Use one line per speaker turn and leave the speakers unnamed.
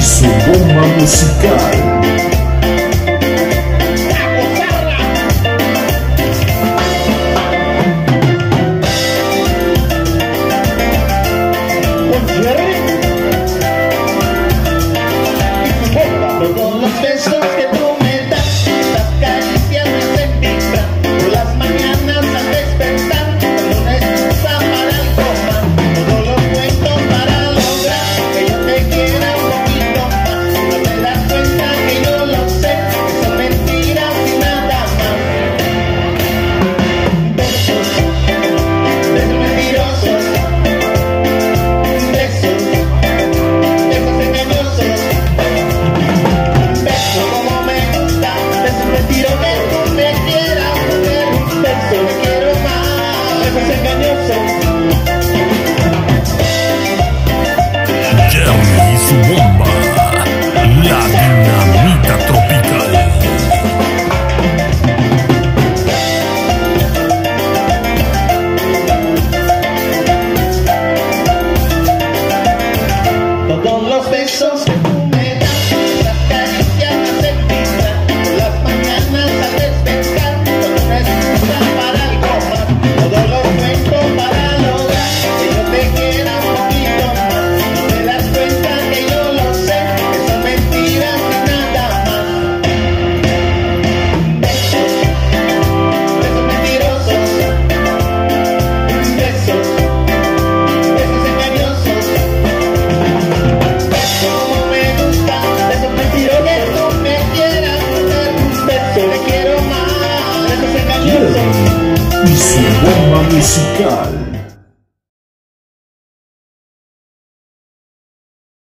su bomba musical.
face
so. Y su bomba musical.